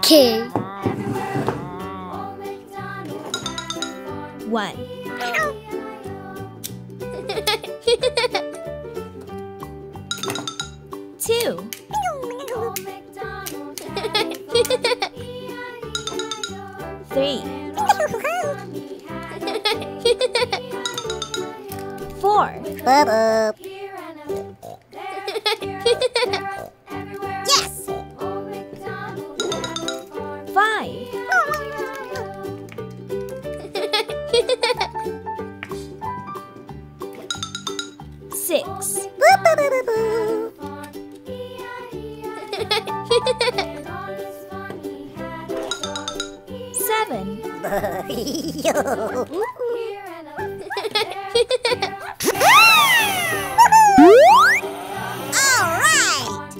Okay. One. Two. Three. Four. Bubba. Yes! Six. Seven. All right!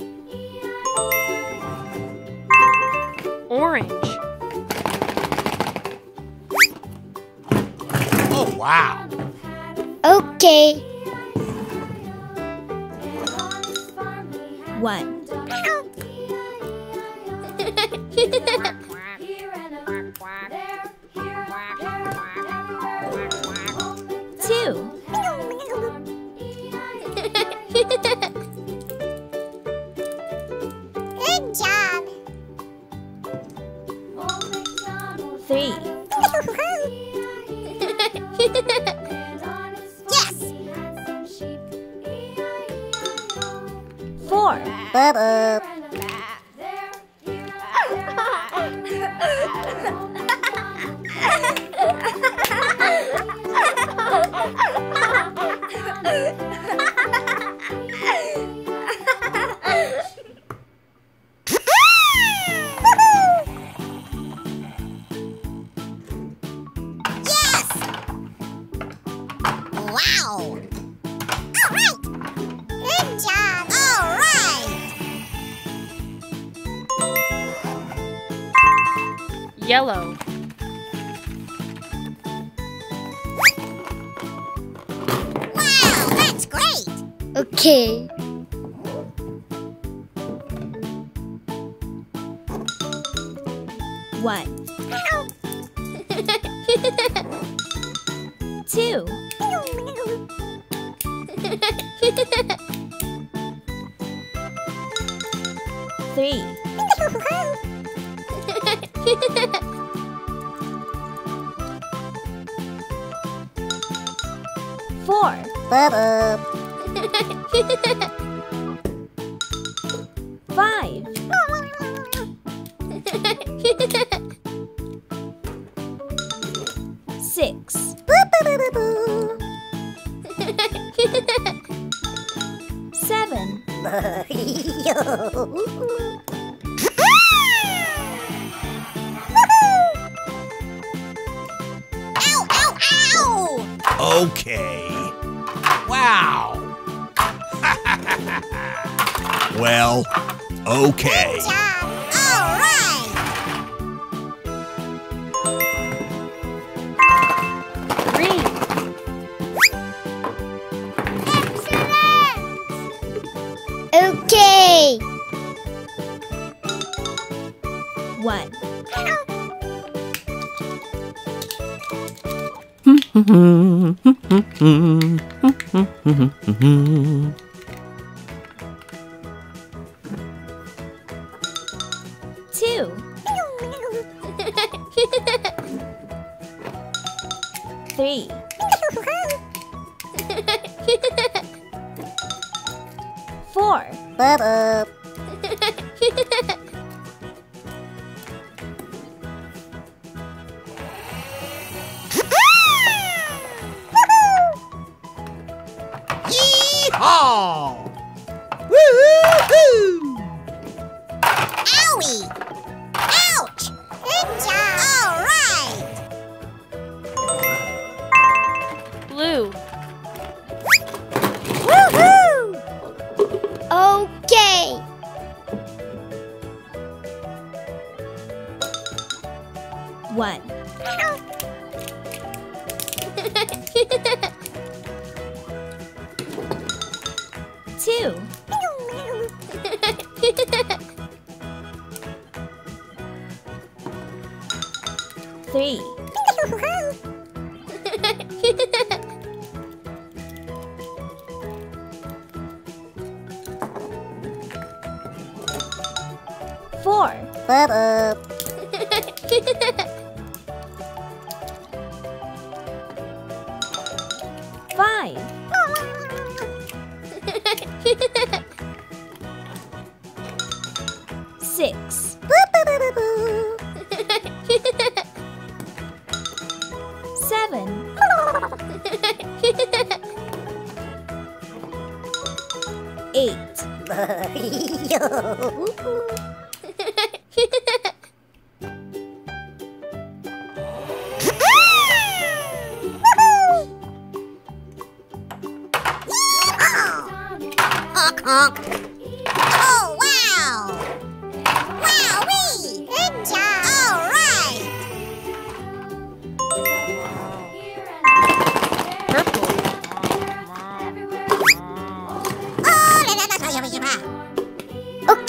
Orange. Oh, wow. Okay. One. Two. Four. Bubba. Yellow. Wow, that's great! Okay. One. Two. Three. Four. Bubba. Okay. Wow. well, okay. Two. Three. Four. Woo-hoo-hoo! too. Three. Four. Five. six. Seven. Eight. honk. Oh!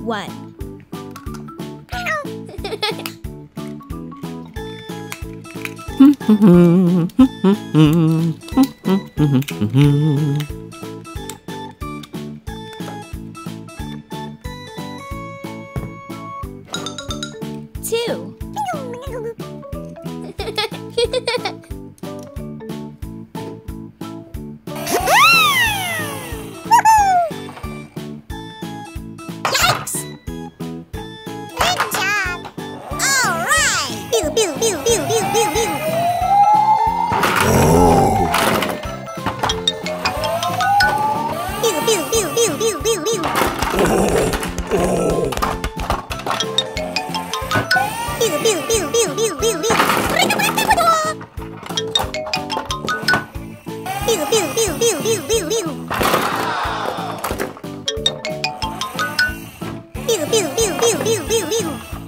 one. Two. Pew, pew, pew.